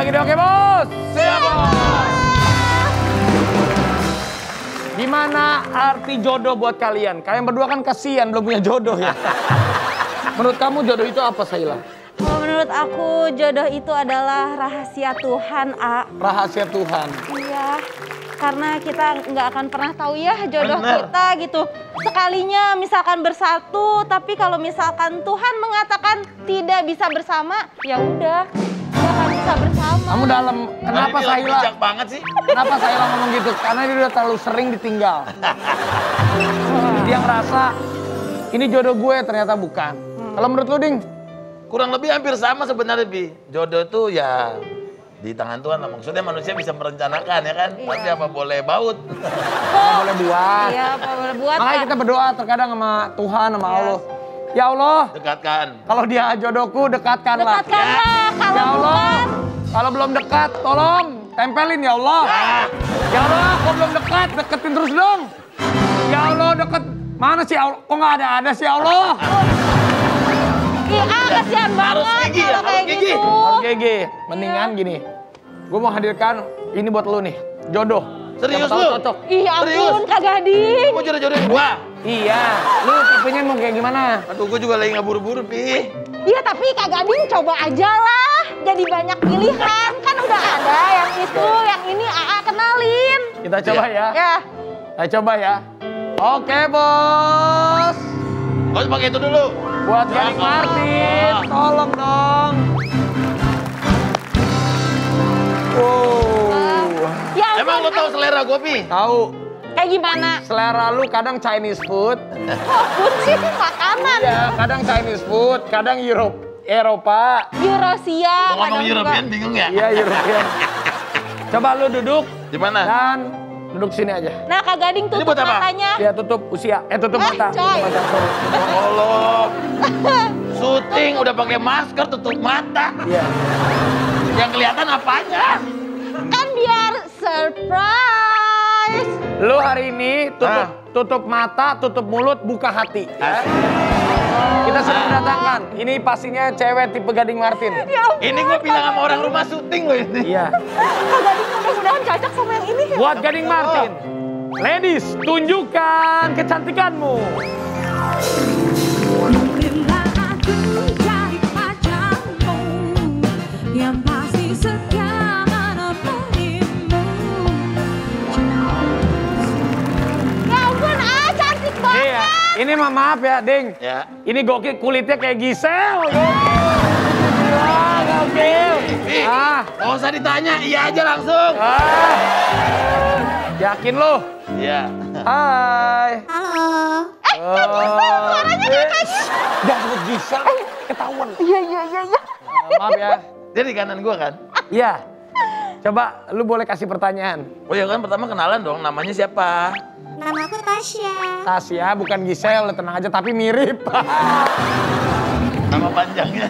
Lagi di Oke Bos. Siap, Bos. Gimana arti jodoh buat kalian? Kalian berdua kan kasihan belum punya jodoh ya. Menurut kamu jodoh itu apa, Saila? Kalau menurut aku jodoh itu adalah rahasia Tuhan, A. Rahasia Tuhan. Iya, karena kita nggak akan pernah tahu ya jodoh Bener. kita gitu. Sekalinya misalkan bersatu, tapi kalau misalkan Tuhan mengatakan tidak bisa bersama, ya udah, nggak akan bisa bersama. Kamu dalam kenapa lagi Saila? banget sih. Kenapa Saila ngomong gitu? Karena dia udah terlalu sering ditinggal. dia ngerasa ini jodoh gue ternyata bukan. Kalau menurut lu, Ding? Kurang lebih hampir sama sebenarnya, Bi. Jodoh tuh ya di tangan Tuhan lah. Maksudnya manusia bisa merencanakan ya kan. Tapi apa boleh baut. Nggak boleh buat. Iya, apa boleh buat Makanya kita berdoa terkadang sama Tuhan, sama Allah. Ya Allah, Dekatkan. kalau dia jodohku dekatkanlah. Dekatkanlah, kalau Ya Allah, bukan, kalau belum dekat, tolong tempelin ya Allah. Ya Allah, kok belum dekat, deketin terus dong. Ya Allah, deket. Mana sih Allah? Kok nggak ada-ada sih Allah? Ih, ah, kasihan Harus banget gigi ya, kalau harus kayak gigi. gitu. Oke, mendingan gini. Gue mau hadirkan ini buat lu nih, jodoh. Serius lu? Cocok. Ih, Serius? ampun, Kak Gading. Mau jodoh-jodohin gua? Iya, lu tipenya mau kayak gimana? Aduh, gua juga lagi nggak buru-buru, Bi. Iya, tapi Kak Gading coba aja lah. Jadi banyak pilihan. Kan udah ada yang itu, yang ini AA kenalin. Kita coba ya. Ya. Kita coba ya. Oke, bos. Gak usah pakai itu dulu. Buat Ya Gading Allah. Martin, tolong dong. Wow. Ya Emang lo tahu selera gua, Bi? Tahu kayak gimana? selera lu kadang Chinese food, Fokus sih makanan. iya, kadang Chinese food, kadang Europe, Eropa, Eurasia. Mau ngomong juga- European bingung ya? iya European. Coba lu duduk Di mana? dan duduk sini aja. Nah, Kak Gading tutup buat apa? matanya. Ya tutup usia, eh tutup Eh, mata. coy. Tutup mata. sorry. Tolong. Syuting udah pakai masker tutup mata. Iya. Yang kelihatan apanya? kan biar surprise. Lu hari ini tutup Ah. tutup mata, tutup mulut, buka hati. ya. Kita sudah mendatangkan. Ini pastinya cewek tipe Gading Martin. Ya ampun. Ini gua bilang sama orang rumah syuting loh ini. Iya. Kak Gading mudah-mudahan cocok sama yang ini. ya. Buat Gading Martin. Ladies, tunjukkan kecantikanmu. Ini mah maaf ya, Ding. Ya. Ini gokil kulitnya kayak Gisel. Wah, gokil. Bi, Ah, nggak usah ditanya, iya aja langsung. ah. Yakin lo? Iya. Hai. Halo Eh, Kak Gisel, suaranya kayak Kak Gisel. Jangan sebut Gisel, ketahuan. Iya, iya, iya, iya. Ah, maaf ya. Dia di kanan gua kan? Iya. Coba lu boleh kasih pertanyaan. Oh ya kan pertama kenalan dong, namanya siapa? Nama aku Tasya Tasya bukan Gisel, tenang aja tapi mirip. Nama panjangnya.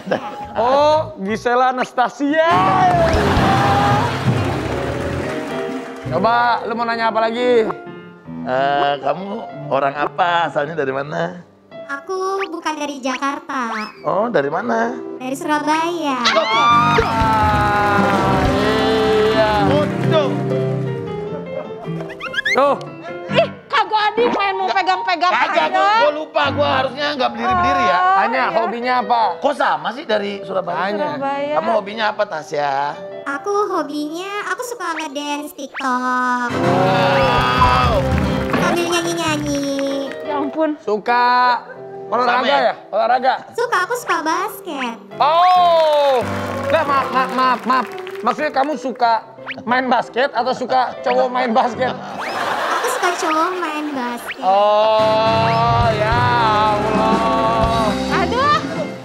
oh, Gisela Anastasia. Coba lu mau nanya apa lagi? Eh, kamu orang apa? Asalnya dari mana? Aku bukan dari Jakarta Oh, dari mana? Dari Surabaya Ah, iya. Tuh, Gading main mau pegang-pegang aja. gua lupa. Gua harusnya nggak berdiri-berdiri ya. tanya hobinya apa? Kok sama sih dari Surabaya? Tanya. Surabaya. Kamu hobinya apa, Tasya? Aku hobinya, aku suka ngedance TikTok Wow. Sambil nyanyi-nyanyi Ya ampun. Suka olahraga ya? ya? Olahraga. Suka, aku suka basket Oh, nggak maaf, maaf, maaf, maaf. Maksudnya kamu suka main basket atau suka cowok main basket? Aku suka cowok main basket Oh, ya Allah. Aduh.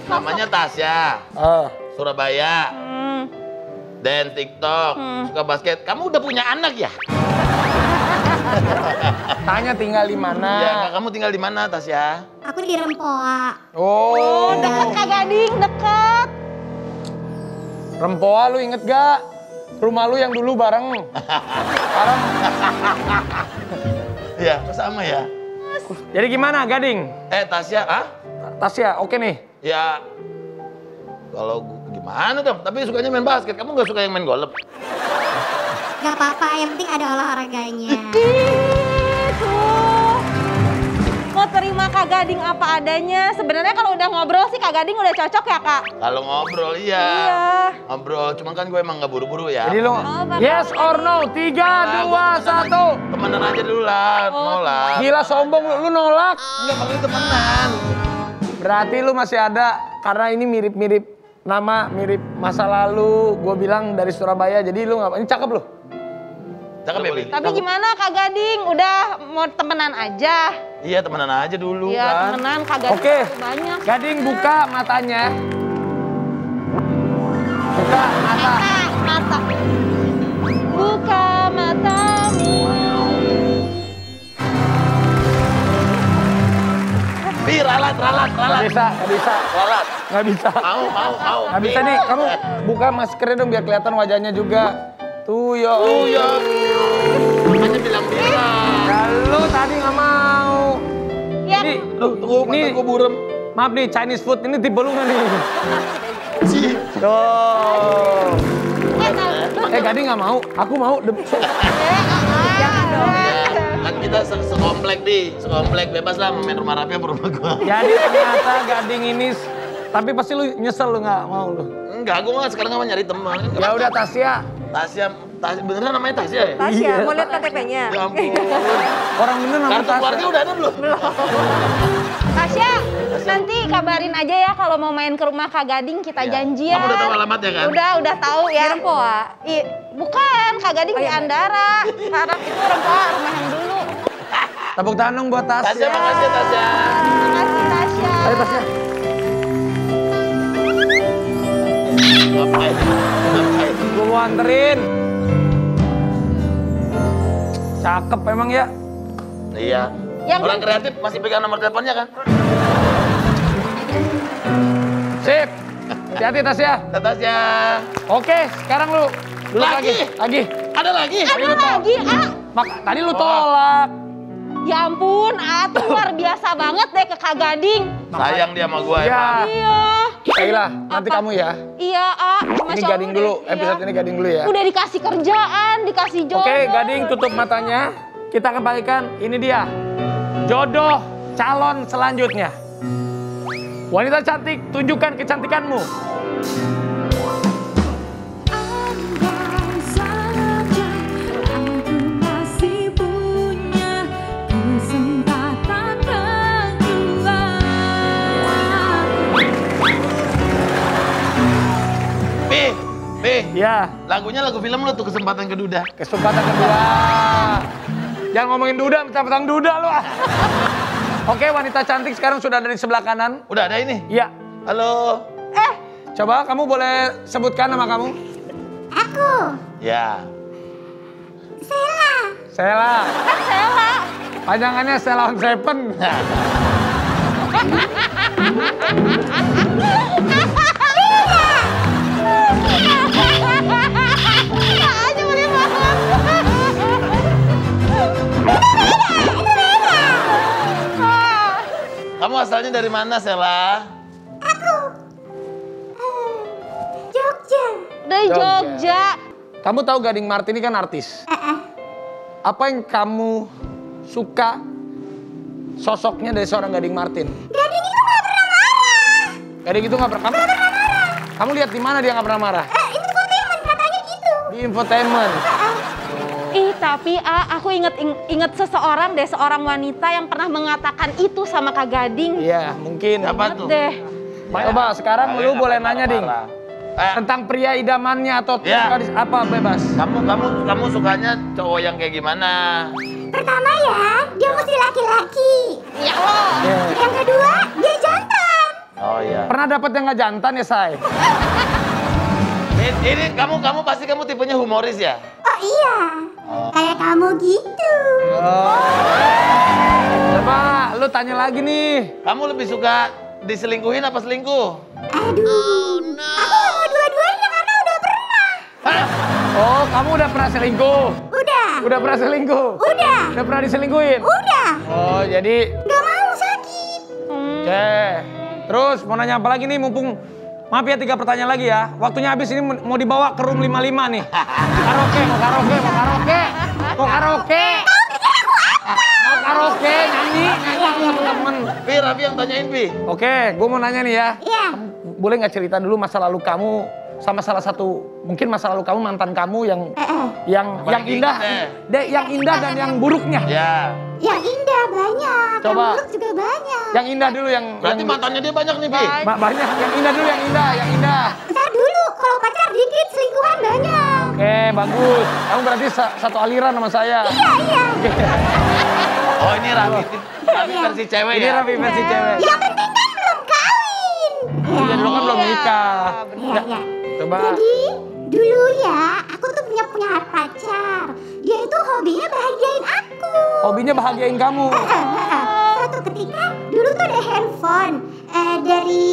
Namanya Tasya. Oh, Surabaya. Hmm. Dan TikTok. Hmm. Suka basket. Kamu udah punya anak ya? tanya tinggal di mana? Ya, kamu tinggal di mana, Tasya? Aku di Rempoa Oh, Deket Kak Gading, deket. Rempoa lu inget gak? Rumah lu yang dulu bareng. Sekarang, Iya, sama ya. jadi gimana Gading? Eh, Tasya, ah? Tasya, oke nih. Ya, kalau gimana Mana dong? Tapi sukanya main basket. Kamu nggak suka yang main golf? Gak apa-apa, yang penting ada olahraganya. Mau terima Kak Gading apa adanya. Sebenarnya kalau udah ngobrol sih Kak Gading udah cocok ya Kak? Kalau ngobrol iya. Iya. Ngobrol, cuman kan gue emang nggak buru-buru ya. Jadi lu Bakal. yes or no, tiga, Nah, dua, satu. aja- Temenan aja dulu lah, mau lah. Gila sombong lu, lu nolak. Enggak, maksudnya temenan. Berarti lu masih ada karena ini mirip-mirip nama, mirip masa lalu. Gue bilang dari Surabaya, jadi lu nggak? Ini cakep lu. Cakep ya, Bi? Tapi gimana Kak Gading? Udah mau temenan aja? Iya, temenan aja dulu Iya kan. temenan Kak Gading Oke, banyak. Gading buka matanya. Buka mata. Mata, mata. Buka matamu. Bi, ralat, ralat, Gak ralat. bisa, gak bisa, Ralat. gak bisa. Mau, mau, mau. Gak bisa nih, kamu buka maskernya dong biar kelihatan wajahnya juga. Tuh ya. Makanya bilang-bilang. Ya lu tadi nggak mau. Ya, Ini, Lu, tunggu, ini, mata gue burem. maaf nih Chinese food ini tipe lu nih? Sih. Tuh. eh, nah, Eh Gading nggak mau, aku mau. Jangan dong. Kan kita se sekomplek di, sekomplek bebas lah main rumah rapi apa rumah gua. Jadi ternyata Gading ini, tapi pasti lu nyesel lu nggak mau lu. Enggak, gua nggak sekarang nggak mau nyari teman. Ya udah Tasya, Tasya, Tasya beneran namanya Tasya ya? Tasya, Iya. mau lihat KTP-nya? Ya ampun. orang bener nama Kartu keluarga Tasya. udah ada belum? Tasya, nanti kabarin aja ya kalau mau main ke rumah Kak Gading kita Iya. janjian. Kamu udah tahu alamatnya kan? Udah, udah tahu ya. Di Rempoa. I, bukan, Kak Gading Oh, di iya. Andara. Sekarang itu Rempoa, rumah yang dulu. Tepuk tangan dong buat Tasya, Tasya. makasih ya Tasya. Terima kasih Tasya. Ayo Tasya. Ngapain? Ngapain? Gue mau anterin. Cakep emang ya. Iya. Yang- Orang kreatif masih pegang nomor teleponnya kan? Sip. Hati-hati Tasya. Tasya. Oke, sekarang lu. Dulu Lagi? lagi. Lagi. Ada lagi? Ada lagi, ah. Mak, tadi lu tolak. Ya ampun, ah tuh luar biasa banget deh ke Kak Gading. Sayang dia sama gua Ya. emang. Iya. Baiklah, nanti kamu ya. Iya, ah. Ini gading dulu, deh. episode Iya. ini gading dulu ya. Udah dikasih kerjaan, dikasih jodoh. Oke, gading tutup matanya. Kita akan bagikan, ini dia. Jodoh calon selanjutnya. Wanita cantik, tunjukkan kecantikanmu. Pi. Ya, Lagunya lagu film lu tuh kesempatan kedua. kesempatan kedua. Jangan ngomongin duda, mentang-mentang duda lu. Oke, wanita cantik sekarang sudah ada di sebelah kanan. Udah ada ini. Iya, Halo. coba kamu boleh sebutkan nama kamu. Aku, Ya. Sela. Sela. Kan Sela. Panjangannya Sela on Seven. Kamu asalnya dari mana, Sela? Jogja. Dari Jogja. Jogja. Kamu tahu Gading Martin ini kan artis. Apa yang kamu suka sosoknya dari seorang Gading Martin? Gading itu gak pernah marah. Gading itu nggak pernah. Kamu, kamu lihat di mana dia nggak pernah marah? Eh, itu infotainment katanya gitu. Di infotainment. Tapi ah, aku inget ing- inget seseorang deh, seorang wanita yang pernah mengatakan itu sama Kak Gading. Iya, mungkin. Siapa Inget tuh? deh. Coba sekarang Kalian lu apa boleh nanya ding Eh, tentang pria idamannya atau Ya. apa bebas. kamu kamu kamu sukanya cowok yang kayak gimana? Pertama ya, dia mesti laki-laki. Ya Allah. Iya. Yang kedua, dia jantan. Oh iya. Pernah dapat yang nggak jantan ya say? Ini, ini kamu kamu pasti kamu tipenya humoris ya? Oh iya, kayak kamu gitu. Coba lu tanya lagi nih. Kamu lebih suka diselingkuhin apa selingkuh? Aduh, aku gak mau dua-duanya karena udah pernah. Hah? Oh, kamu udah pernah selingkuh? Udah, Udah pernah selingkuh? udah, Udah pernah diselingkuhin? udah. Oh, jadi Gak mau sakit. Hmm. Oke. Terus mau nanya apa lagi nih mumpung Maaf ya tiga pertanyaan lagi ya. Waktunya habis ini mau dibawa ke room 55 nih. Karaoke, mau karaoke, mau karaoke. Mau karaoke. Mau karaoke, nyanyi, nyanyi sama temen-temen. Pi, Raffi yang tanyain, Pi. Oke, gue mau nanya nih ya. Iya. Boleh nggak cerita dulu masa lalu kamu sama salah satu mungkin masa lalu kamu mantan kamu yang yang yang Paling indah, indah. deh yang indah dan yang buruknya. Ya. Yang indah banyak, Coba. yang buruk juga banyak. Yang indah dulu yang Berarti yang, mantannya dia banyak nih, Pi. Ma- banyak. Yang indah dulu yang indah, yang indah. Ntar dulu, kalau pacar dikit selingkuhan banyak. Oke, bagus. Kamu berarti sa- satu aliran sama saya. Iya, iya. Oh, ini Raffi, Raffi versi cewek Ini ya. Raffi versi cewek. Yang penting kan belum kawin. Iya, dulu kan belum nikah. Iya, iya. Coba. Jadi dulu ya, aku tuh punya punya pacar. Dia itu hobinya bahagiain aku. Hobinya bahagiain kamu. Suatu ketika dulu tuh ada handphone eh, dari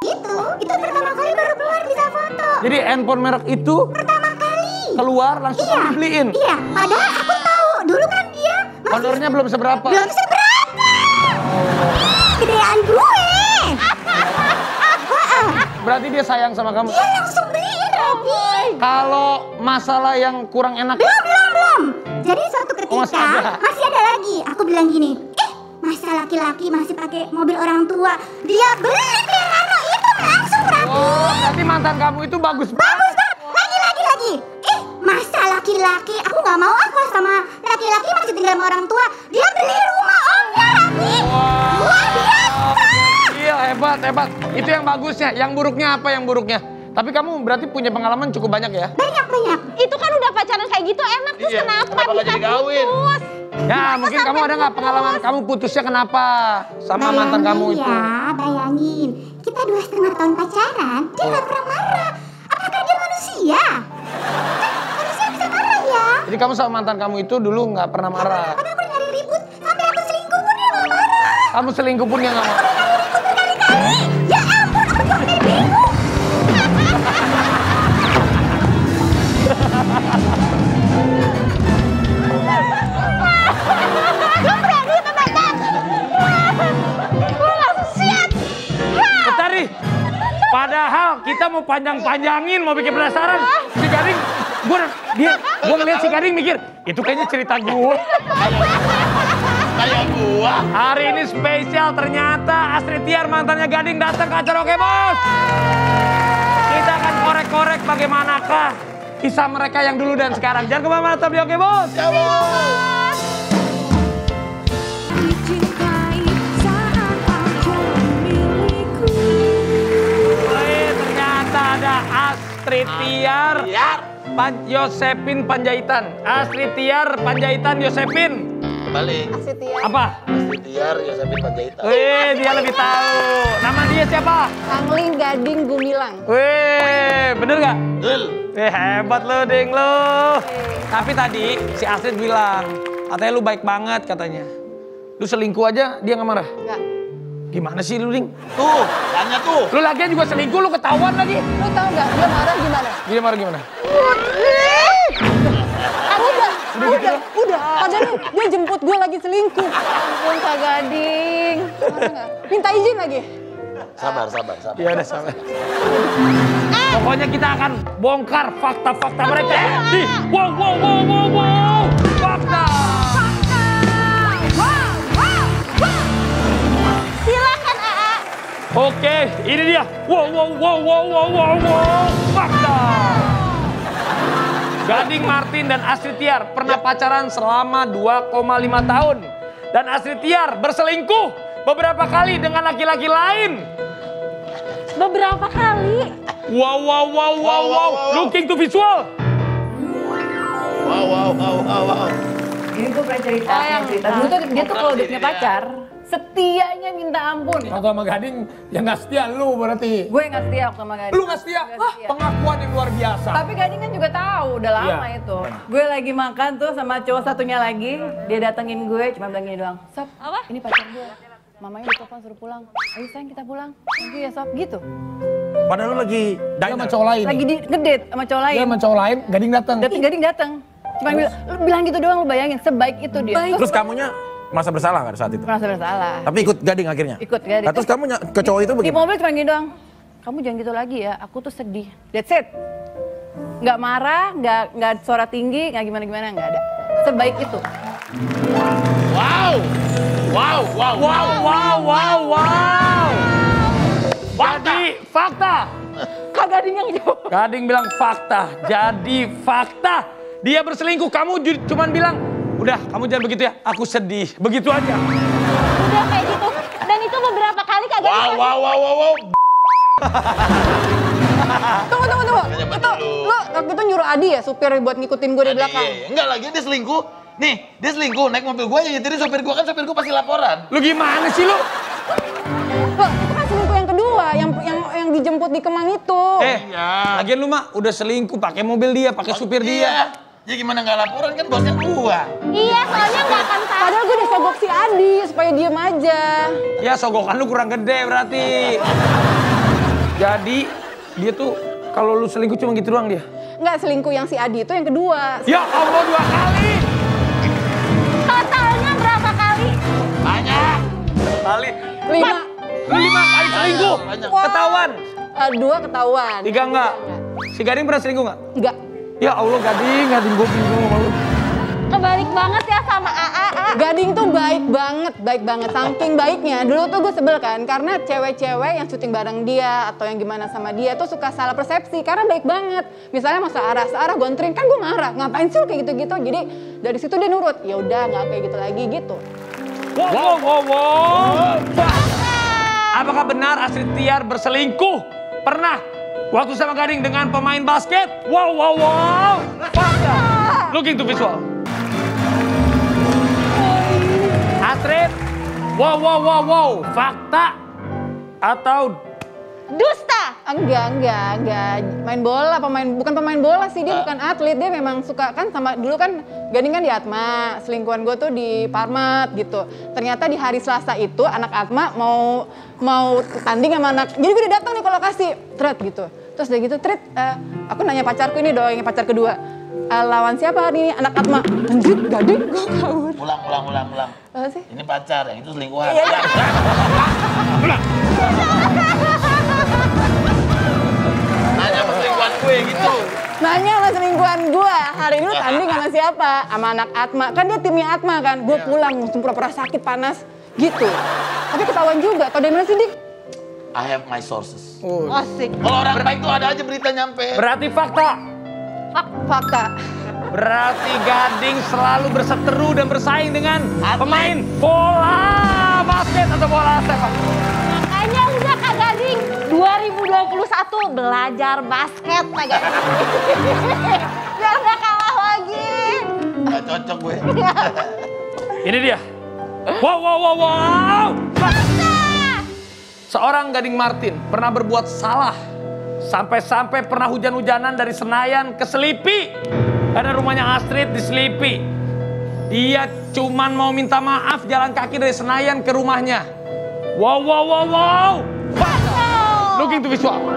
itu, itu pertama kali baru keluar bisa foto. Jadi handphone merek itu Pertama kali. keluar langsung Iya. kamu beliin. Iya, padahal aku tahu dulu kan dia masih Honornya belum seberapa. belum seberapa. Gedean gue. Berarti dia sayang sama kamu. dia langsung beliin Robi. Kalau masalah yang kurang enak, Belum, belum, belum. Jadi suatu ketika Oh, masih ada. masih ada lagi. Aku bilang gini, eh masa laki-laki masih pakai mobil orang tua, dia beli Piano itu langsung rapi. oh, berarti mantan kamu itu bagus banget. Bagus banget. Lagi, lagi, lagi. Eh masa laki-laki, aku nggak mau aku sama laki-laki masih tinggal sama orang tua. Dia beli rumah omnya rapi. Luar biasa. Iya hebat hebat. Itu yang bagusnya. Yang buruknya apa yang buruknya? Tapi kamu berarti punya pengalaman cukup banyak ya? Banyak, banyak. Itu kan udah pacaran kayak gitu enak terus Iya, kenapa kenapa nggak bisa jadi kawin? putus? Ya mungkin kamu ada nggak pengalaman kamu putusnya kenapa sama mantan kamu itu? ya, bayangin. Kita dua setengah tahun pacaran, dia nggak pernah marah. Apakah dia manusia? Kan manusia bisa marah ya. Jadi kamu sama mantan kamu itu dulu nggak pernah marah. Tapi aku nyari ribut, sampai aku selingkuh pun dia nggak marah. Kamu selingkuh pun dia nggak marah. Berkali-kali. Ya ampun, aku bingung. Lu berani teman-teman? Lu langsung siap. Bentar nih. Padahal kita mau panjang-panjangin, mau bikin penasaran. Si Gading, gue gue ngeliat si Gading mikir, itu kayaknya cerita gue. Kayak gua. Hari ini spesial ternyata Astrid Tiar mantannya Gading datang ke acara Oke Bos. Kita akan korek-korek bagaimanakah kisah mereka yang dulu dan sekarang. Jangan ke mana-mana tetap di Oke Bos. Ternyata ada Astrid Tiar. Pan Yosepin Panjaitan. Astrid Tiar Panjaitan Yosepin. Balik. Apa? Astrid Tiar, Yosepin Panjaitan. Wih, dia lebih tahu. Nama dia siapa? Angling Gading Gumilang. Wih, bener gak? Dul. Eh hebat lo ding lo. Tapi tadi si Astrid bilang, katanya lu baik banget katanya. Lu selingkuh aja dia nggak marah. Enggak. Gimana sih lu ding? Tuh, tanya tuh. Lu lagian juga selingkuh lu ketahuan lagi. Lu tahu nggak dia marah gimana? Dia marah gimana? Udah, udah, udah. Padahal dia jemput gue lagi selingkuh. Ampun Kak Gading. Minta izin lagi. Sabar, sabar, sabar. Iya udah sampai. Pokoknya kita akan bongkar fakta-fakta mereka. Di wow wow wow wow wow. Fakta. Silakan AA. Oke, ini dia. Wow wow wow wow wow wow wow. Fakta. Gading Martin dan Astrid Tiar pernah pacaran selama 2,5 tahun. Dan Astrid Tiar berselingkuh beberapa kali dengan laki-laki lain. Beberapa kali. Wow wow wow wow wow. wow. Looking to visual. Wow, wow, wow, wow, wow. Ini gue pernah cerita, Oh, yang- cerita. Dulu tuh dia tuh kalau udah punya Dia. pacar, setianya minta ampun. Waktu sama Gading yang nggak setia lu berarti. Gue nggak setia waktu sama Gading. Lu nggak setia? Nggak Wah, setia. pengakuan yang luar biasa. Tapi Gading kan juga tahu, udah lama Iya. itu. Gue lagi makan tuh sama cowok satunya lagi, dia datengin gue, cuma bilang gini doang, Sob, Apa? ini pacar gue. Mamanya udah telepon suruh pulang. Ayo sayang kita pulang. You ya Sob, gitu. Padahal lu lagi Dia sama cowok lain. Lagi di ngedate sama cowok lain. Dia sama cowok lain, Gading datang. Dateng Gading dateng. Cuma bilang, lu bilang gitu doang, lu bayangin, sebaik itu dia. Terus kamunya merasa bersalah nggak saat itu? merasa bersalah. Tapi ikut gading akhirnya? Ikut Gading. Nah, terus kamu ke cowok itu Di bagaimana? mobil cuma gini doang. kamu jangan gitu lagi ya, aku tuh sedih. That's it. Nggak marah, nggak nggak suara tinggi, nggak gimana-gimana, nggak ada. Sebaik itu. Wow. Wow, wow, Wow, wow, wow, wow. Jadi fakta. Kak Gading yang jawab. Gading bilang fakta. Jadi fakta. Dia berselingkuh. Kamu cuman bilang, udah kamu jangan begitu ya. Aku sedih. Begitu aja. Udah kayak gitu. Dan itu beberapa kali kagak Wow, dikasih. wow, wow, wow, wow. Tunggu, tunggu, tunggu. Itu lo waktu itu nyuruh Adi ya supir buat ngikutin gue di belakang. iya. Enggak lagi dia selingkuh. Nih, dia selingkuh naik mobil gua yang nyetirin sopir gua kan sopir gua pasti laporan. Lu gimana sih lu? Loh, itu kan selingkuh yang kedua, yang yang yang dijemput di Kemang itu. Eh, Iya. lagian lu mah udah selingkuh pakai mobil dia, pakai supir dia. Ya gimana nggak laporan kan bosnya gua. Iya, soalnya nggak akan tahu. Padahal gue udah sogok si Adi supaya diem aja. Ya sogokan lu kurang gede berarti. Jadi dia tuh kalau lu selingkuh cuma gitu doang dia. Nggak selingkuh yang si Adi itu yang kedua. Ya Allah dua kali. Totalnya berapa kali? Banyak. Kali. Lima. Lu lima kali selingkuh. Banyak. Ketahuan. Eh, dua ketahuan. Tiga enggak. Si Gading pernah selingkuh enggak? Enggak. Ya Allah Gading, Gading gue bingung sama lu. Kebalik banget ya sama AA. Gading tuh baik banget, baik banget. Saking baiknya, dulu tuh gue sebel kan, karena cewek-cewek yang syuting bareng dia atau yang gimana sama dia tuh suka salah persepsi, karena baik banget. Misalnya masa arah, searah gontring, kan gue marah, ngapain sih lu kayak gitu-gitu. Jadi dari situ dia nurut, ya udah nggak kayak gitu lagi gitu. Wow, wow, wow, wow. Apakah benar Astrid Tiar berselingkuh? Pernah. Waktu sama Gading dengan pemain basket. Wow, wow, wow. Fakta. Looking to visual. Astrid. Wow, wow, wow, wow. Fakta atau Dusta. Enggak, enggak, enggak. Main bola, pemain bukan pemain bola sih, dia bukan atlet, dia memang suka kan sama dulu kan Gading kan di Atma, selingkuhan gue tuh di Parmat gitu. Ternyata di hari Selasa itu anak Atma mau mau tanding sama anak, jadi gue udah datang nih ke lokasi, tret gitu. Terus udah gitu, tret, eh, aku nanya pacarku ini dong, yang pacar kedua, "Eh, lawan siapa hari ini? Anak Atma. Anjir, Gading, gue kabur. Ulang, ulang, ulang, ulang. Apa sih? Ini pacar, yang itu selingkuhan. Iya, iya. Ulang. Nanya sama selingkuhan gue gitu. Nanya sama selingkuhan gue, hari ini lu tanding sama siapa? Sama anak Atma, kan dia timnya Atma kan. Gue pulang langsung pura-pura sakit panas gitu. Tapi ketahuan juga, tau dari mana sih Dik? I have my sources. Asik. Kalau orang baik tuh ada aja berita nyampe. berarti fakta. Fakta. Berarti Gading selalu berseteru dan bersaing dengan Atlet. pemain bola basket atau bola sepak. Makanya udah Kak Gading 2021 belajar basket Kak Gading. Biar nggak kalah lagi. Gak cocok gue. Ini dia. Wow, wow, wow, wow. Seorang Gading Martin pernah berbuat salah. Sampai-sampai pernah hujan-hujanan dari Senayan ke Selipi. Karena rumahnya Astrid di Selipi. Dia cuman mau minta maaf jalan kaki dari Senayan ke rumahnya. Wow, wow, wow, wow. Looking to visual. Oh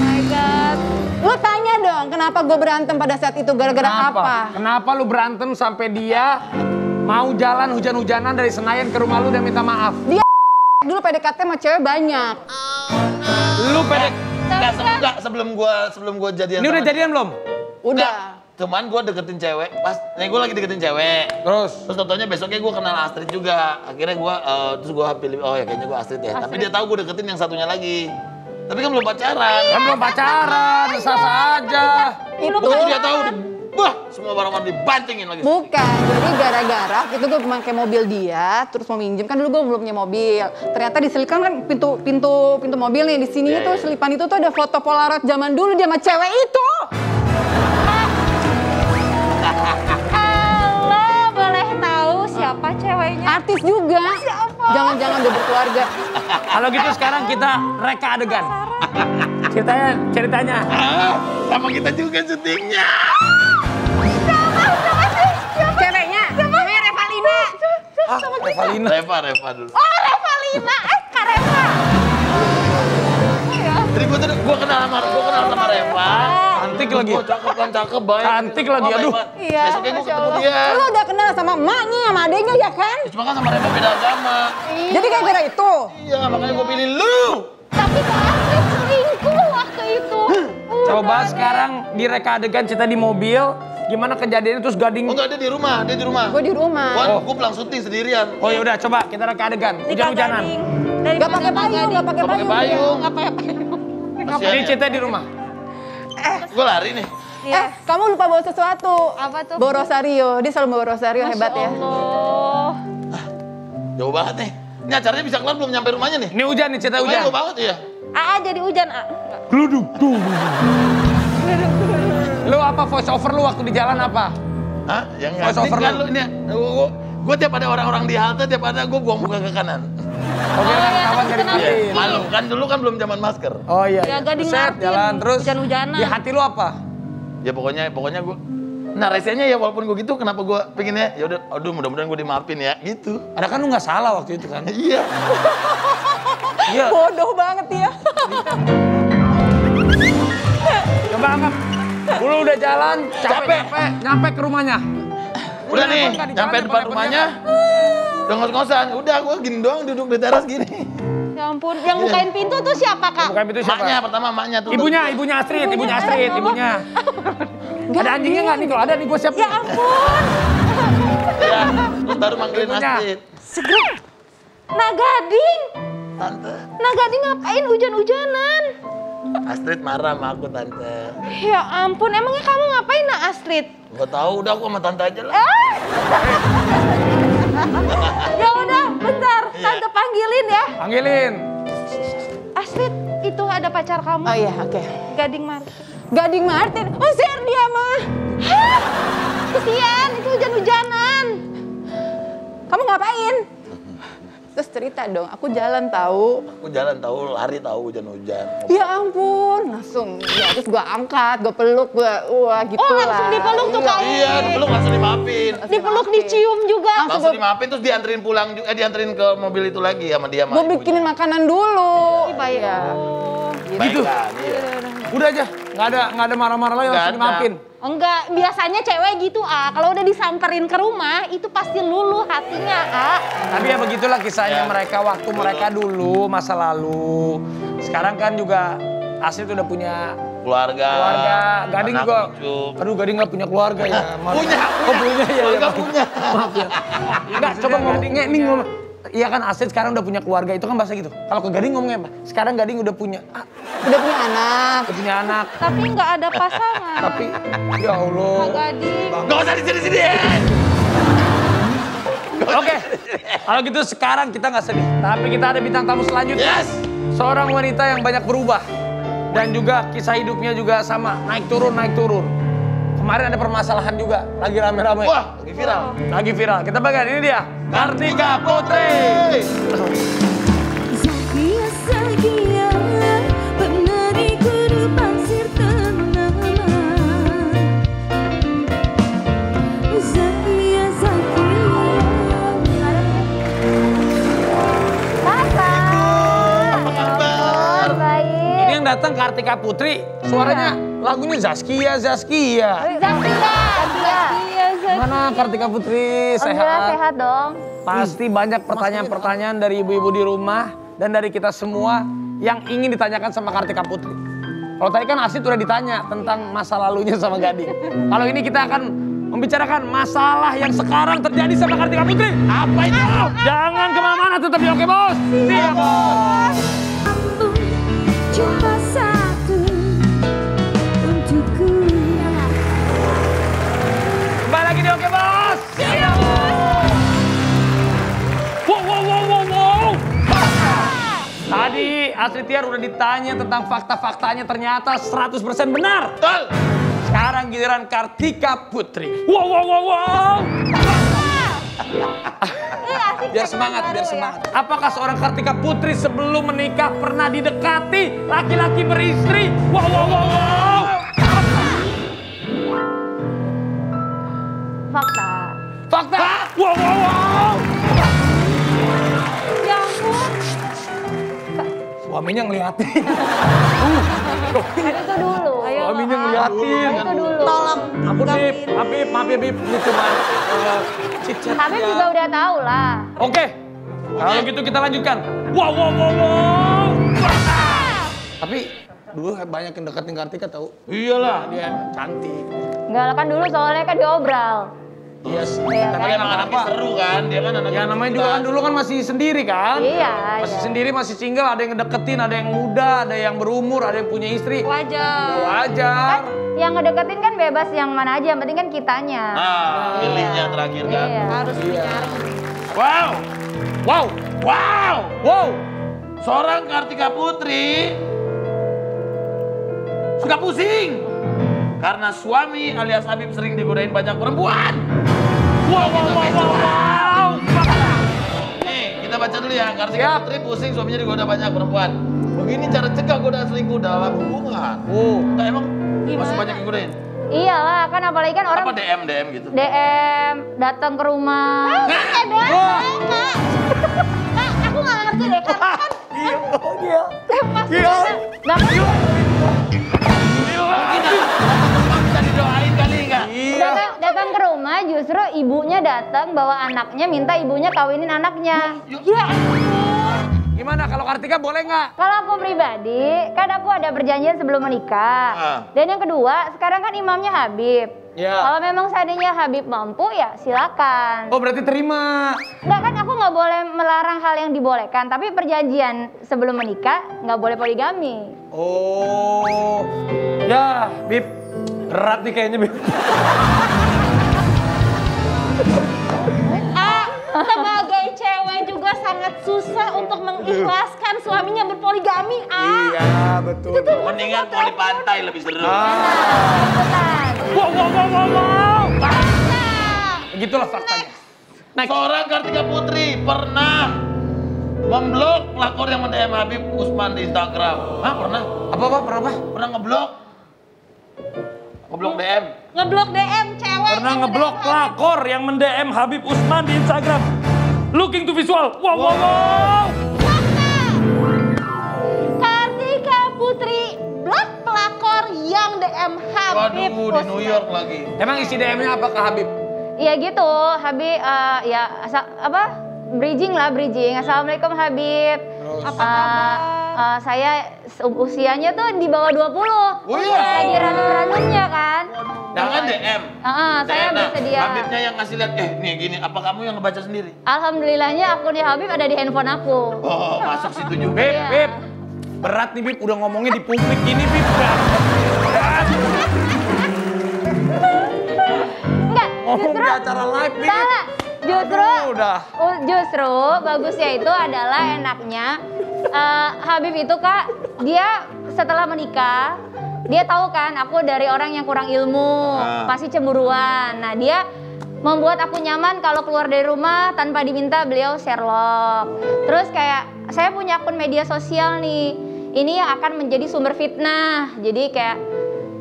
my God. Lu tanya dong, kenapa gue berantem pada saat itu? Gara-gara apa? Kenapa lu berantem sampai dia mau jalan hujan-hujanan dari Senayan ke rumah lu dan minta maaf? Dulu PDKT sama cewek banyak. Lu pede... Enggak, se- enggak, sebelum gua sebelum gua jadian Ini udah jadian belum? Udah. Cuman gua deketin cewek, pas nih gua lagi deketin cewek. Terus? Terus contohnya besoknya gue kenal Astrid juga. Akhirnya gue, terus gue pilih, oh ya kayaknya gue Astrid ya. Tapi dia tahu gue deketin yang satunya lagi. Tapi kan belum pacaran. Kan belum pacaran, sah-sah aja. Itu dia tahu, wah semua barang-barang dibantingin lagi. Bukan, jadi gara-gara itu gue pakai mobil dia, terus mau minjem kan dulu gue belum punya mobil. Ternyata diselipan kan pintu pintu pintu mobil nih di sini Iya, itu iya. selipan itu tuh ada foto polaroid zaman dulu dia sama cewek itu. Halo, boleh tahu siapa ceweknya? Artis juga. Jangan-jangan udah berkeluarga. Kalau gitu sekarang kita reka adegan. Ceritanya, ceritanya. Ah, sama kita juga syutingnya. Ceweknya, namanya Revalina. Ah, Revalina. Reva, Reva dulu. Oh, Revalina. Eh, Kak Reva. Jadi gue tuh gue kenal sama gue kenal sama Reva. Cantik lagi. Oh, cakep kan, cakep, baik. Cantik lagi, aduh. Iya, Besoknya gue Masya ketemu Allah. dia. Lu udah kenal sama emaknya, sama adeknya ya kan? Cuma kan sama Rema beda agama. Jadi gara-gara itu. Iya, makanya gue pilih lu. Tapi Kak Astrid selingkuh waktu itu. Coba sekarang direka adegan cerita di mobil, gimana kejadiannya terus gading. Oh enggak, dia di rumah, dia di rumah. Gue di rumah. Wah, Oh. gue pulang syuting sendirian. Oh ya udah coba kita reka adegan. Hujan-hujanan. Gak pakai payung, gak pakai payung. Gak pakai payung. Ini cerita di rumah. Gue lari nih. Iya. Eh, kamu lupa bawa sesuatu. Apa tuh? Bawa Rosario. Dia selalu bawa Rosario, hebat ya. Allah. Jauh banget nih. Ini acaranya bisa kelar belum nyampe rumahnya nih. Ini hujan nih cerita hujan. jauh banget ya. Aa jadi hujan, A. Geluduk tuh. Lu apa voice over lu waktu di jalan apa? Hah? Yang Voice over kan lu. lu ini. Gue tiap ada orang-orang di halte, tiap ada gue buang muka ke kanan. Oke, Oh, kan ya, kawan kan jadi. Iya, malu kan dulu kan belum zaman masker. Oh iya. Ya, Gading Set, jalan terus. Hujan-hujanan. Di hati lu apa? Ya pokoknya pokoknya gue Nah resenya ya walaupun gue gitu kenapa gue pengennya ya udah aduh mudah-mudahan gue dimaafin ya gitu. Ada kan lu nggak salah waktu itu kan? Iya. Iya. Bodoh banget ya. Coba anggap. Lu udah jalan, capek, Capek. nyampe ke rumahnya. Udah nih, nyampe depan rumahnya. Udah ngos-ngosan, udah gue gini doang duduk di teras gini. Ya ampun, yang bukain pintu tuh siapa, Kak? Bukan itu siapa? Maknya pertama maknya tuh. Ibunya, ibunya Astrid, ibunya Astrid, ibunya. Ada anjingnya nggak nih? Kalau ada nih gue siap. Ya ampun. Ya, terus baru manggilin Ibunya. Astrid. Segrek. Nah Gading. Tante, Nah Gading ngapain hujan-hujanan? Astrid marah sama aku tante. Ya ampun, emangnya kamu ngapain Nak Astrid? Gak tahu, udah aku sama tante aja lah. Ya udah, bentar. Iya. Tante panggilin ya. Panggilin. Astrid, itu ada pacar kamu. Oh iya, oke. Gading Martin. Gading Martin. Usir dia mah. Hah? Kesian, itu hujan-hujanan. Kamu ngapain? Terus cerita dong, aku jalan tahu. Aku jalan tahu, lari tahu hujan-hujan. Ya ampun, langsung. Ya, terus gua angkat, gua peluk, gua wah gitu Oh, langsung lah. dipeluk tuh, Iya. Kak. Iya, dipeluk langsung dimaafin. Dipeluk, dicium juga. Langsung dimaafin terus dianterin pulang juga, eh dianterin ke mobil itu lagi sama dia sama Gue bikinin makanan dulu. Baik. Iya. Oh. Baik Gitu. kan, iya. Udah aja, nggak ada nggak ada marah-marah lagi langsung ada. dimaafin. Enggak, biasanya cewek gitu, Ah. Kalau udah disamperin ke rumah, itu pasti luluh hatinya, Ah. Tapi ya begitulah kisahnya Ya. mereka waktu mereka dulu masa lalu. Sekarang kan juga Astrid udah punya Keluarga. keluarga. Gading juga. cucu. Aduh, Gading nggak punya keluarga ya. Maaf. Punya, Oh punya ya. Keluarga ya. punya. Maaf ya. Enggak, coba ngomongnya ini ngomong. Iya kan Astrid sekarang udah punya keluarga itu kan bahasa gitu. Kalau ke Gading ngomongnya apa? Sekarang Gading udah punya ah, Udah punya anak. udah punya anak. Tapi nggak ada pasangan. Tapi ya Allah. Kak Gading. Gak usah di sini-sini. Oke, kalau gitu sekarang kita nggak sedih. Tapi kita ada bintang tamu selanjutnya. Yes. Seorang wanita yang banyak berubah. Dan juga kisah hidupnya juga sama, naik turun, naik turun. Kemarin ada permasalahan juga, lagi rame-rame. Wah, lagi viral. Lagi viral. Kita bagian ini dia, Kartika Putri. Ini yang datang Kartika Putri, suaranya lagunya Zaskia, Zaskia. Zakia. Zakia. Mana Kartika Putri? Alhamdulillah sehat dong. Pasti banyak pertanyaan-pertanyaan dari ibu-ibu di rumah dan dari kita semua yang ingin ditanyakan sama Kartika Putri. Kalau tadi kan Asit udah ditanya tentang masa lalunya sama Gading. Kalau ini kita akan membicarakan masalah yang sekarang terjadi sama Kartika Putri. Apa itu? Jangan ke mana-mana, tetap di Oke Bos. Siap Bos. Ambung Tadi Astrid Tiar udah ditanya tentang fakta-faktanya ternyata 100% benar. Betul. Sekarang giliran Kartika Putri. Wow, wow, wow, wow. Biar semangat, biar semangat. Apakah seorang Kartika Putri sebelum menikah pernah didekati laki-laki beristri? Wow, wow, wow, wow. Fakta. Fakta. Wow, wow, wow. Suaminya ngeliatin. Itu dulu. Ayo suaminya ngeliatin. Itu dulu. Tolong. Ampun Bib, Habib, maaf ya Bib, ini cuma uh, Habib aja. juga udah tahu lah. Oke, kalau gitu kita lanjutkan. Wow, wow, wow, wow. Tapi dulu banyak yang deketin Kartika tahu. Iyalah. Dia cantik. Enggak lah kan dulu soalnya kan diobral. Iya sih. Iya Tapi kan? Dia emang anaknya seru kan, dia kan anaknya Ya namanya juga kan dulu kan masih sendiri kan? Iya, Masih iya. sendiri, masih single, ada yang ngedeketin, ada yang muda, ada yang berumur, ada yang punya istri. Wajar. Wajar. Yang ngedeketin kan bebas yang mana aja, yang penting kan kitanya. Nah, pilihnya terakhir kan. Iya. Harus bicara. Wow, Wow, wow. wow. Seorang Kartika Putri suka pusing karena suami alias Habib sering digodain banyak perempuan. Wow, wow, wow, wow, wow. Nih, kita baca dulu ya. Kartika Siap. Putri pusing suaminya digoda banyak perempuan. Begini cara cegah godaan selingkuh dalam hubungan. Oh. Enggak emang masih banyak yang godain? Iyalah, kan apalagi kan orang Apa DM DM gitu? DM datang ke rumah. Eh, doang, doang, Kak. Kak, aku nggak ngerti deh, karena kan Iya, iya. Iya. Nah, justru ibunya datang bawa anaknya minta ibunya kawinin anaknya. Ya Gimana kalau Kartika boleh nggak? Kalau aku pribadi, kan aku ada perjanjian sebelum menikah. Ah. Dan yang kedua, sekarang kan imamnya Habib. Ya. Kalau memang seandainya Habib mampu ya silakan. Oh berarti terima. Enggak kan aku nggak boleh melarang hal yang dibolehkan, tapi perjanjian sebelum menikah nggak boleh poligami. Oh. Ya, Bib. Berat nih kayaknya, Bib. sebagai cewek juga sangat susah untuk mengikhlaskan suaminya berpoligami. Ah, Iya, betul. Mendingan poli pantai lebih seru. benar. Wow, wow, wow, wow, wow. Begitulah faktanya. Seorang Kartika Putri pernah memblok pelakor yang mendm Habib Usman di Instagram. Hah pernah? Apa, apa, pernah apa? Pernah ngeblok? Ngeblok DM? Ngeblok DM cewek. Pernah yang ngeblok pelakor yang mendm Habib Usman di Instagram. Looking to visual. Wow, wow, wow. Kartika Putri blok pelakor yang DM Habib. Waduh di New York lagi. Emang isi DM-nya apa ke Habib? Iya gitu, Habib eh, ya asa- apa? Bridging lah, bridging. Assalamualaikum Habib. Apa Eh, kabar? Eh, saya usianya tuh di bawah 20. Oh iya? Lagi ranum-ranumnya kan. Jangan DM. Heeh, saya DM, nah, bersedia. Habibnya yang ngasih lihat, eh nih gini, apa kamu yang ngebaca sendiri? Alhamdulillahnya akunnya Habib ada di handphone aku. Oh, masuk situ juga. Bib, Iya. Bib. Berat nih, Bib. Udah ngomongnya di publik gini, Bib. Berat. Berat. Enggak, Ngomong justru di acara live, Bib. salah. Justru Aduh, udah. uh, justru bagusnya itu adalah enaknya eh, Habib itu Kak, dia setelah menikah dia tahu kan aku dari orang yang kurang ilmu, Ah. pasti cemburuan. Nah, dia membuat aku nyaman kalau keluar dari rumah tanpa diminta beliau Sherlock. Terus kayak saya punya akun media sosial nih. Ini yang akan menjadi sumber fitnah. Jadi kayak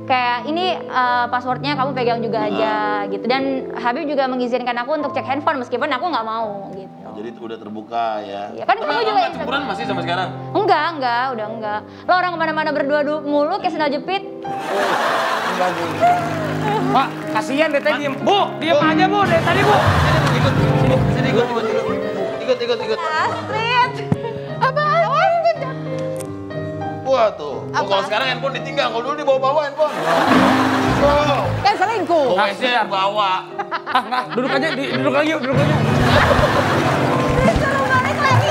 kayak ini eh, passwordnya kamu pegang juga aja gitu. Dan Habib juga mengizinkan aku untuk cek handphone meskipun aku nggak mau gitu. Jadi udah terbuka ya. Iya, kan kamu juga cemburuan masih sampai sekarang? Enggak, enggak, udah enggak. Lo orang ke mana-mana berdua du- mulu kayak sendal jepit. Pak, kasihan deh tadi. diem. Bu, diem aja, Bu. Dari tadi, Bu. Ikut, sini, sini ikut, ikut, ikut, ikut, ikut, ikut. Wah tuh. Oh, kalau sekarang handphone ditinggal, kalau dulu dibawa-bawa handphone. Kan selingkuh. Gowesnya bawa. Ah, nah, duduk aja, di, duduk lagi yuk, duduk aja. Disuruh balik lagi.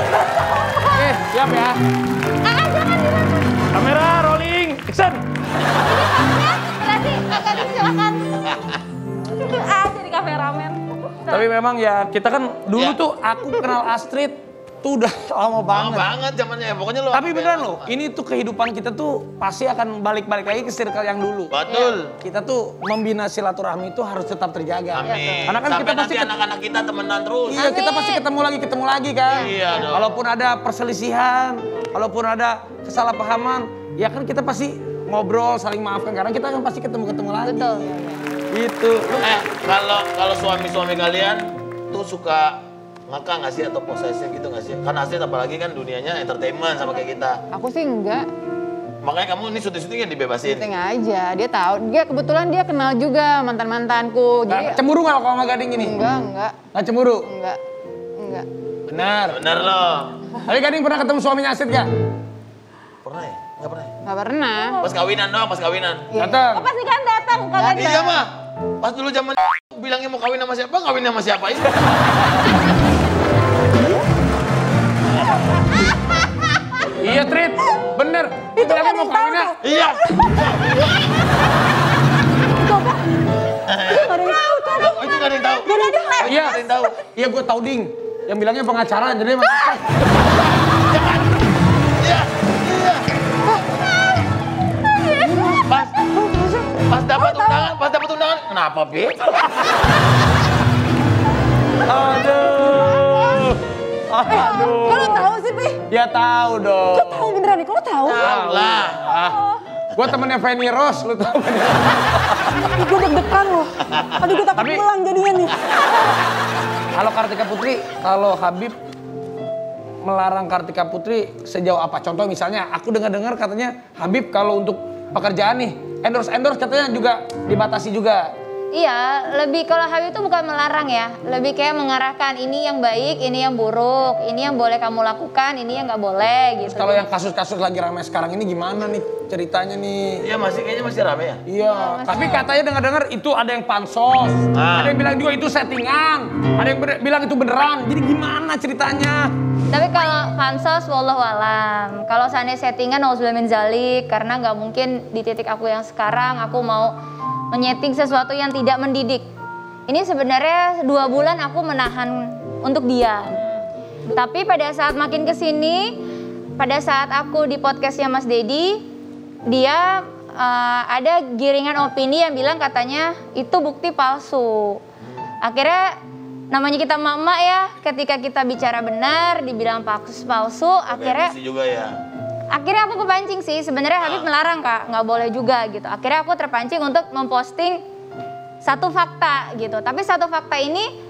Eh, siap ya. Ah, jangan. Kamera rolling, action. Berarti kakak silakan. Ah, jadi kameramen. Tapi memang ya kita kan dulu Ya. tuh aku kenal Astrid tuh udah lama Lama banget. banget zamannya, pokoknya lo. Tapi beneran loh, ini tuh kehidupan kita tuh pasti akan balik-balik lagi ke circle yang dulu. Betul. Kita tuh membina silaturahmi itu harus tetap terjaga. Amin. Karena kan Sampai kita pasti anak-anak kita temenan terus. Iya, kita pasti ketemu lagi, ketemu lagi kan. Iya dong. Walaupun ada perselisihan, walaupun ada kesalahpahaman, ya kan kita pasti ngobrol, saling maafkan karena kita kan pasti ketemu-ketemu lagi. Betul. Lu Eh, kalau kalau suami-suami kalian tuh suka ngakak nggak sih atau posesif gitu nggak sih? Kan Asid apalagi kan dunianya entertainment sama kayak kita. Aku sih enggak. Makanya kamu ini syuting-syutingnya dibebasin. Syuting aja, dia tahu. Dia kebetulan dia kenal juga mantan mantanku. Jadi Nggak cemburu nggak lo kalau sama Gading ini? enggak, enggak, Nggak cemburu? enggak, enggak. Benar. Bener loh. Tapi Gading pernah ketemu suaminya Asit gak? Pernah ya? Nggak pernah ya? Nggak pernah. Pas kawinan doang, pas kawinan. Datang. Oh, pasti kan datang kagak Iya mah. Pas dulu zaman bilangnya mau kawin sama siapa, kawin sama siapa itu. Iya Trit, bener. Itu kan mau kawinnya. Iya. Oh, itu gak ada yang tahu. Iya, Ada yang tahu. iya gue tau ding. Yang bilangnya pengacara jadi emang. Iya. Iya. Pas pas dapat undangan, pas dapat undangan, kenapa, Pi? Aduh. Aduh. Ya tahu dong. Kok tahu beneran nih? Lu tahu? Tahu lah. Ah, gue temennya Fanny Rose, lu tau kan? Gue deg-degan loh. Aduh, gue takut Tapi- pulang jadinya nih. Kalau Kartika Putri, kalau Habib melarang Kartika Putri sejauh apa? Contoh misalnya, aku dengar-dengar katanya Habib kalau untuk pekerjaan nih, endorse-endorse katanya juga dibatasi juga. Iya, lebih kalau Habib itu bukan melarang ya, lebih kayak mengarahkan ini yang baik, ini yang buruk, ini yang boleh kamu lakukan, ini yang nggak boleh gitu. Kalau yang kasus-kasus lagi ramai sekarang ini gimana nih ceritanya nih? Iya masih kayaknya masih rame ya. Iya, tapi katanya dengar-dengar itu ada yang pansos, Ah. ada yang bilang juga itu settingan, ada yang bilang itu beneran. Jadi gimana ceritanya? Tapi kalau pansos, wallahu alam. Kalau seandainya settingan, nauzubillah min zalik, karena nggak mungkin di titik aku yang sekarang aku mau menyeting sesuatu yang tidak mendidik. Ini sebenarnya dua bulan aku menahan untuk diam. Tapi pada saat makin ke sini, pada saat aku di podcastnya Mas Dedi, dia eh, ada giringan opini yang bilang katanya itu bukti palsu. Akhirnya namanya kita mama ya, ketika kita bicara benar dibilang palsu, palsu akhirnya Emosi juga ya. akhirnya aku kepancing sih sebenarnya Habib melarang kak. Nggak boleh juga gitu. Akhirnya aku terpancing untuk memposting satu fakta gitu. Tapi satu fakta ini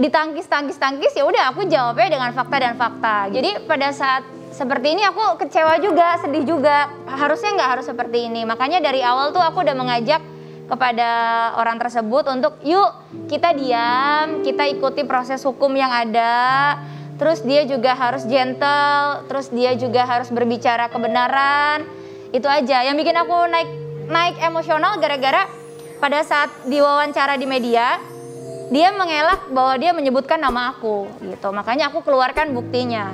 ditangkis tangkis tangkis ya udah aku jawabnya dengan fakta dan fakta. Jadi pada saat seperti ini aku kecewa juga sedih juga. Harusnya nggak harus seperti ini. Makanya dari awal tuh aku udah mengajak kepada orang tersebut untuk yuk kita diam kita ikuti proses hukum yang ada Terus dia juga harus gentle, terus dia juga harus berbicara kebenaran. Itu aja yang bikin aku naik naik emosional gara-gara pada saat diwawancara di media dia mengelak bahwa dia menyebutkan nama aku gitu. Makanya aku keluarkan buktinya.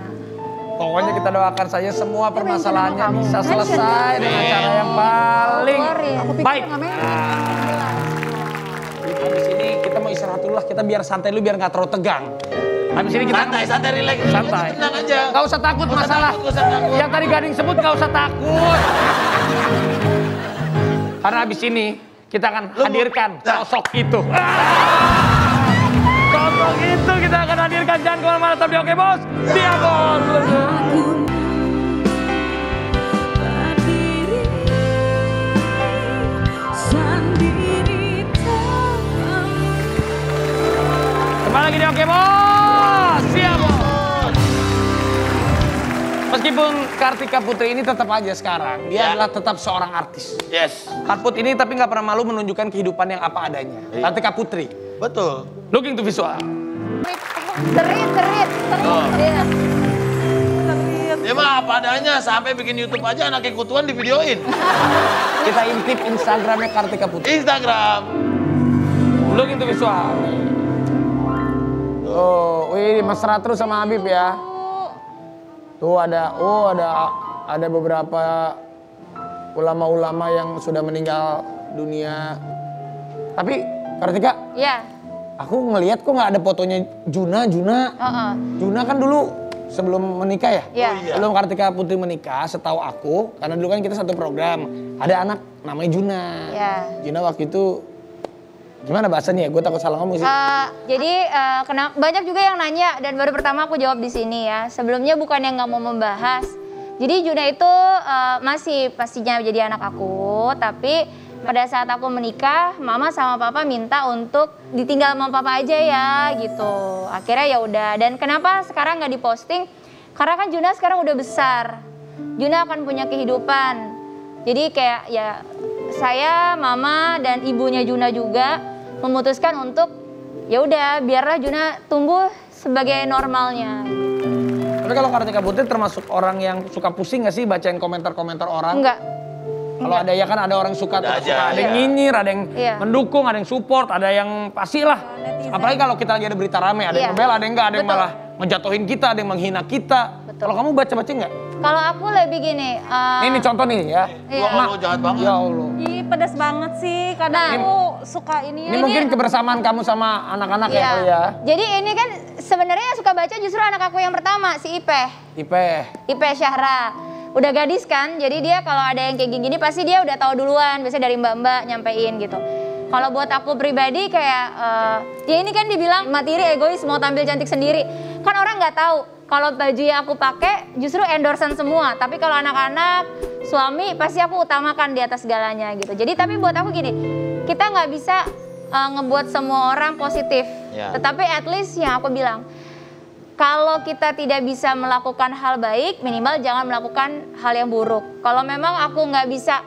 Pokoknya kita doakan saja semua permasalahannya bisa selesai dengan cara yang paling baik. memang. Habis ini kita mau istirahat dulu lah, kita biar santai dulu biar nggak terlalu tegang. Habis ini kita Santai, santai, relax. santai. Tenang aja. Gak usah takut usah masalah. takut, nggak usah takut. Yang tadi Gading sebut gak usah takut. Karena habis ini kita akan hadirkan sosok itu. Sosok itu kita akan hadirkan. Jangan ke mana-mana, tapi oke bos. Siap bos. Kembali lagi di Oke Bos. Siap Bos. Meskipun Kartika Putri ini tetap aja sekarang, dia Ya. adalah tetap seorang artis. Yes. Karput ini tapi nggak pernah malu menunjukkan kehidupan yang apa adanya. Iya. Kartika Putri, Betul. looking to visual. Terit, terit, Oh. terit. Iya. Dia mah apa adanya, sampai bikin YouTube aja anak ikutuan di videoin. Kita intip Instagramnya Kartika Putri. Instagram. Looking to visual. Oh, wih, mesra terus sama Habib ya. Tuh ada, oh ada ada beberapa ulama-ulama yang sudah meninggal dunia. Tapi Kartika, Ya, aku ngelihat kok nggak ada fotonya Juna, Juna. heeh. Juna kan dulu sebelum menikah ya? Ya. Oh iya. Sebelum Kartika Putri menikah, setahu aku, karena dulu kan kita satu program, ada anak namanya Juna. Ya. Juna waktu itu gimana bahasanya ya? Gue takut salah ngomong sih. Eh, jadi eh, kena- banyak juga yang nanya dan baru pertama aku jawab di sini ya. Sebelumnya bukan yang nggak mau membahas. Jadi Juna itu eh, masih pastinya jadi anak aku, tapi pada saat aku menikah, mama sama papa minta untuk ditinggal sama papa aja ya gitu. Akhirnya ya udah. Dan kenapa sekarang nggak diposting? Karena kan Juna sekarang udah besar. Juna akan punya kehidupan. Jadi kayak ya saya, mama dan ibunya Juna juga memutuskan untuk ya udah biarlah Juna tumbuh sebagai normalnya. Tapi kalau Kartika Putri termasuk orang yang suka pusing gak sih bacain komentar-komentar orang? Enggak. Kalau ada ya kan ada orang suka, Ada suka aja, ada yang iya. nyinyir, ada yang Iya. mendukung, ada yang support, ada yang pastilah. Apalagi kalau kita lagi ada berita rame, ada yang Iya. ngebel, ada yang enggak, ada yang Betul. malah ngejatuhin kita, ada yang menghina kita. Kalau kamu baca-baca enggak? Kalau aku lebih gini, eh, Ini, contoh nih ya. Iya. Kalau jahat banget. Ya Allah. Ih, pedas banget sih. Kadang Nah. aku suka ini ya. Ini mungkin kebersamaan kamu sama anak-anak ya Iya. kali ya. Jadi ini kan sebenarnya yang suka baca justru anak aku yang pertama si Ipeh. Ipe. Ipe Syahra. Udah gadis kan, jadi dia kalau ada yang kayak gini pasti dia udah tahu duluan, biasanya dari mbak-mbak nyampein gitu. Kalau buat aku pribadi kayak, eh, ya ini kan dibilang materi egois mau tampil cantik sendiri. Kan orang nggak tahu kalau baju yang aku pakai justru endorsean semua. Tapi kalau anak-anak, suami pasti aku utamakan di atas segalanya gitu. Jadi tapi buat aku gini, kita nggak bisa eh, ngebuat semua orang positif. Ya. Tetapi at least yang aku bilang, kalau kita tidak bisa melakukan hal baik, minimal jangan melakukan hal yang buruk. Kalau memang aku nggak bisa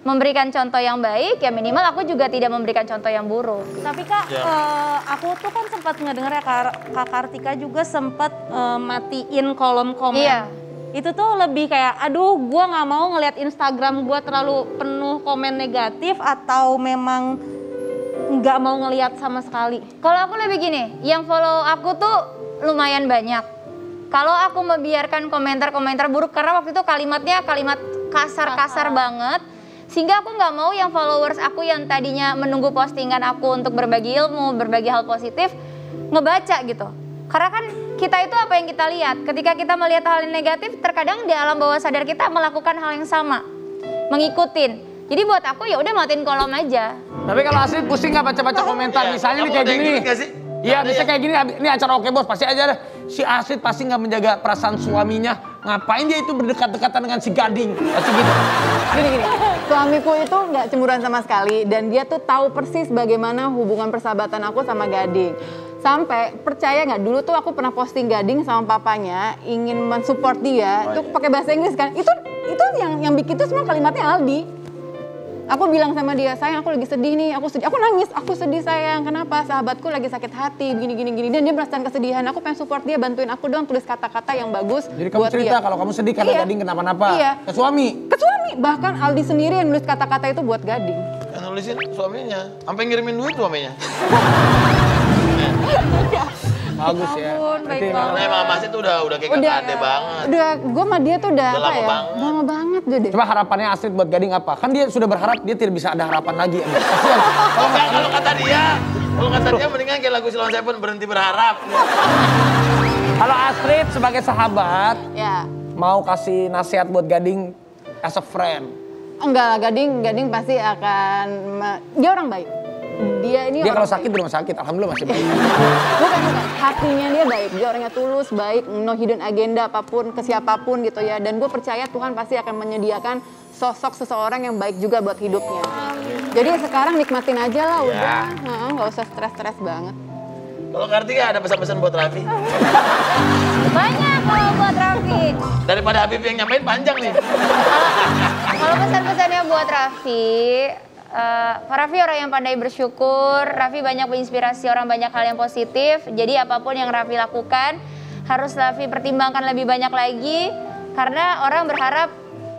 memberikan contoh yang baik, ya minimal aku juga tidak memberikan contoh yang buruk. Tapi kak, Ya. eh, aku tuh kan sempat ngedenger ya kak, kak Kartika juga sempat eh, matiin kolom komen. Iya. Itu tuh lebih kayak, aduh gua nggak mau ngelihat Instagram gua terlalu penuh komen negatif atau memang nggak mau ngelihat sama sekali. Kalau aku lebih gini, yang follow aku tuh lumayan banyak. Kalau aku membiarkan komentar-komentar buruk karena waktu itu kalimatnya kalimat kasar-kasar banget, sehingga aku nggak mau yang followers aku yang tadinya menunggu postingan aku untuk berbagi ilmu, berbagi hal positif, ngebaca gitu. Karena kan kita itu apa yang kita lihat. Ketika kita melihat hal yang negatif, terkadang di alam bawah sadar kita melakukan hal yang sama, mengikutin. Jadi buat aku ya udah matiin kolom aja. Tapi kalau asli pusing nggak baca-baca komentar, Iya. misalnya nih kayak gini. Iya, bisa ya? kayak gini. Ini acara oke bos, pasti aja deh. Si Asid pasti nggak menjaga perasaan suaminya. Ngapain dia itu berdekat-dekatan dengan si Gading? Pasti gitu. Gini gini, suamiku itu nggak cemburuan sama sekali dan dia tuh tahu persis bagaimana hubungan persahabatan aku sama Gading. Sampai percaya nggak dulu tuh aku pernah posting Gading sama papanya ingin mensupport dia, Oh, tuh iya. pakai bahasa Inggris kan. Itu itu yang yang bikin itu semua kalimatnya Aldi. Aku bilang sama dia, sayang aku lagi sedih nih, aku sedih, aku nangis, aku sedih sayang, kenapa? Sahabatku lagi sakit hati, gini gini gini, dan dia merasakan kesedihan. Aku pengen support dia, bantuin aku dong tulis kata-kata yang bagus Jadi kamu buat cerita dia. kalau kamu sedih karena Iya. Gading kenapa-napa. Iya. Ke suami. Ke suami, bahkan Aldi sendiri yang nulis kata-kata itu buat Gading. Yang nulisin suaminya, sampai ngirimin duit suaminya. Bagus ya. ampun, Berarti baik Karena emang Mas itu udah udah kayak kakak ade banget. Udah, gue sama dia tuh udah, Udah apa lama ya? banget. Lama banget udah deh. Coba harapannya Astrid buat Gading apa? Kan dia sudah berharap dia tidak bisa ada harapan lagi. Kasihan. Kalau nggak kalau kata dia, kalau kata dia mendingan kayak lagu Silon Seven berhenti berharap. Kalau Astrid sebagai sahabat Ya, mau kasih nasihat buat Gading as a friend. enggak lah, Gading, Gading pasti akan, dia orang baik. Dia ini Dia kalau sakit di rumah sakit, alhamdulillah masih baik. Bukan, bukan. Hatinya dia baik. Dia orangnya tulus, baik, no hidden agenda apa pun, ke siapa pun gitu ya. Dan gue percaya Tuhan pasti akan menyediakan sosok seseorang yang baik juga buat hidupnya. Jadi sekarang nikmatin aja lah Iya. udah. Heeh, nggak usah stres-stres banget. Kalau Kartika ada pesan-pesan buat Raffi? Banyak kalau buat Raffi. Daripada Habib yang nyampein panjang nih. Kalau pesan-pesannya buat Raffi, eh, Raffi orang yang pandai bersyukur, Raffi banyak menginspirasi orang banyak hal yang positif. Jadi apa pun yang Raffi lakukan harus Raffi pertimbangkan lebih banyak lagi karena orang berharap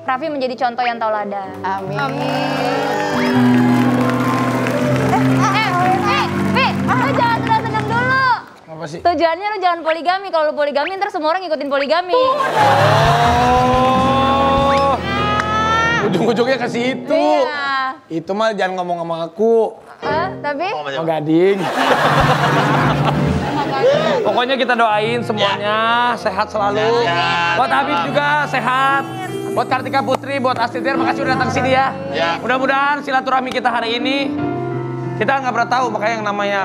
Raffi menjadi contoh yang tauladan. Amin. Eh, eh, eh, Pi, lu jangan senang-senang dulu. Apa sih? Tujuannya lu jangan poligami. Kalau lu poligami ntar semua orang ngikutin poligami. Oh. Ujung-ujungnya ke situ. Iya. Itu mah jangan ngomong sama aku. Hah? tapi Pak. Gading. Pokoknya kita doain semuanya sehat selalu. Sehat. Buat Habib juga sehat. Buat Kartika Putri, buat Astrid makasih udah datang sini ya. Ya. Mudah-mudahan silaturahmi kita hari ini kita nggak pernah tahu makanya yang namanya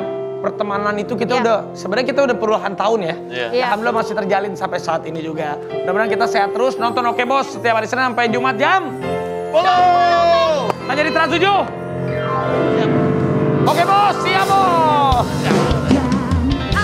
pertemanan itu kita Ya. udah sebenarnya kita udah puluhan tahun ya. Iya. Alhamdulillah masih terjalin sampai saat ini juga. Mudah-mudahan kita sehat terus nonton Oke Bos setiap hari Senin sampai Jumat jam. Follow! Hanya di Trans 7. Oke Bos, siap Bos. Ya.